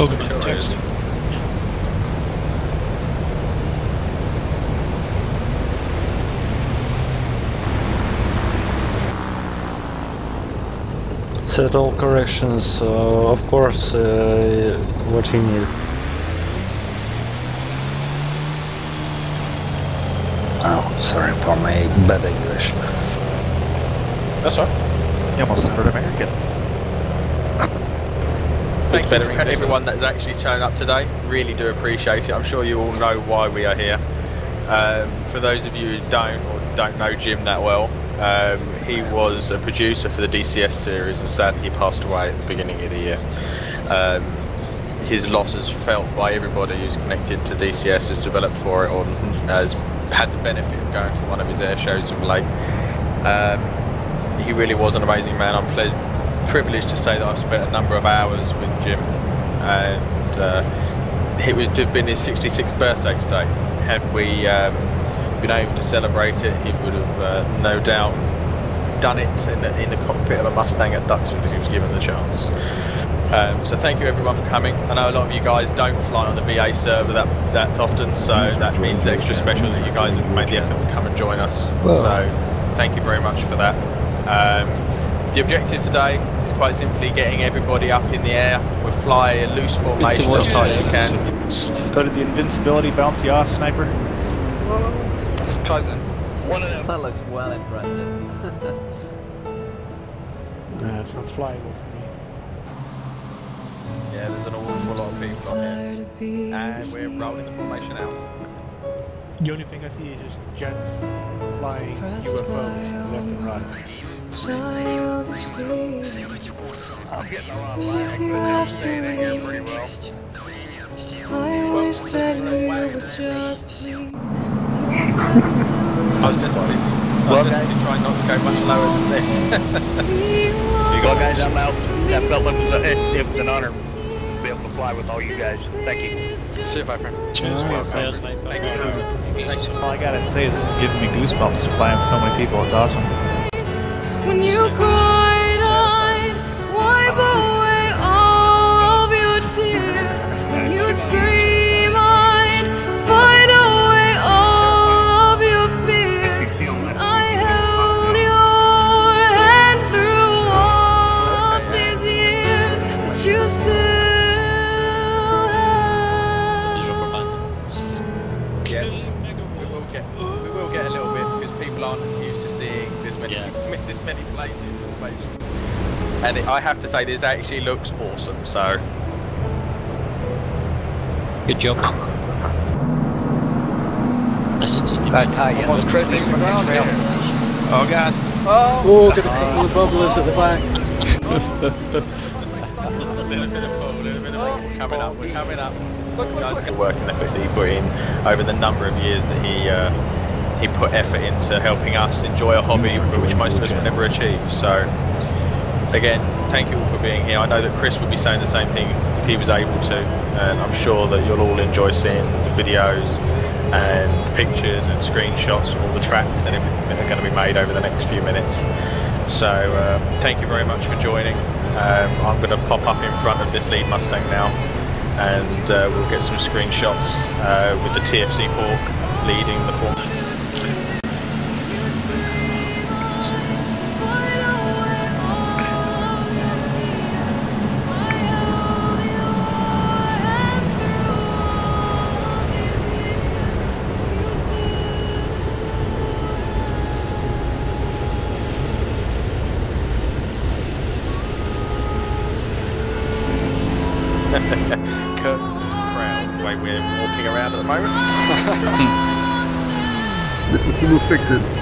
Hogan at the. Set all corrections, uh, of course, uh, what you need. Oh, sorry for my bad English. That's right. You almost sounded American. Thank you for everyone that's actually shown up today. Really do appreciate it. I'm sure you all know why we are here. Um, for those of you who don't or don't know Jim that well, um, he was a producer for the DCS series and sadly he passed away at the beginning of the year. Um, his loss is felt by everybody who's connected to DCS, has developed for it, or has had the benefit of going to one of his air shows of late. Um, he really was an amazing man. I'm ple- privileged to say that I've spent a number of hours with Jim, and uh, it would have been his 66th birthday today. Had we um, been able to celebrate it, he would have uh, no doubt done it in the, in the cockpit of a Mustang at Duxford if he was given the chance. Um, so thank you everyone for coming. I know a lot of you guys don't fly on the VA server that that often, so that means extra special that you guys have made the effort to come and join us. So thank you very much for that. Um, the objective today is quite simply getting everybody up in the air. We'll fly a loose formation as tight as you can. So did the invincibility bounce you off, sniper? It's cousin. One of them. That looks well impressive. Nah, it's not flyable for me. Yeah, there's an awful lot of people on here. And we're rolling the formation out. The only thing I see is just jets flying UFOs left and right. I'm getting a lot of lag, I'm staying in here pretty well. I wish that you would just leave. I was just I Well, was guys. just trying not to go much lower than this. Well, guys, I'm out. That felt like it was, a, it was an honor to be able to fly with all you guys. Thank you. See you, my friend. Cheers. Thank you. All I gotta say is this is giving me goosebumps to fly with so many people. It's awesome. When you cried, this many planes in formation. And it, I have to say, this actually looks awesome. So Good job. That's interesting. Almost crediting for ground here. oh god, Oh, got a couple of bubblers at the back. a little bit of pull, a little bit of we're coming up, we're coming up. Guys, the work and effort that he put in over the number of years that he uh, he put effort into helping us enjoy a hobby for which most of us will never achieve. So again, thank you all for being here. I know that Chris would be saying the same thing if he was able to, and I'm sure that you'll all enjoy seeing the videos and pictures and screenshots of all the tracks and everything that are going to be made over the next few minutes. So uh, thank you very much for joining. Um, I'm going to pop up in front of this lead Mustang now, and uh, we'll get some screenshots uh, with the TFC Hawk leading the form. Crowd, the way we're walking around at the moment. This is Mr. Sulu, fix it.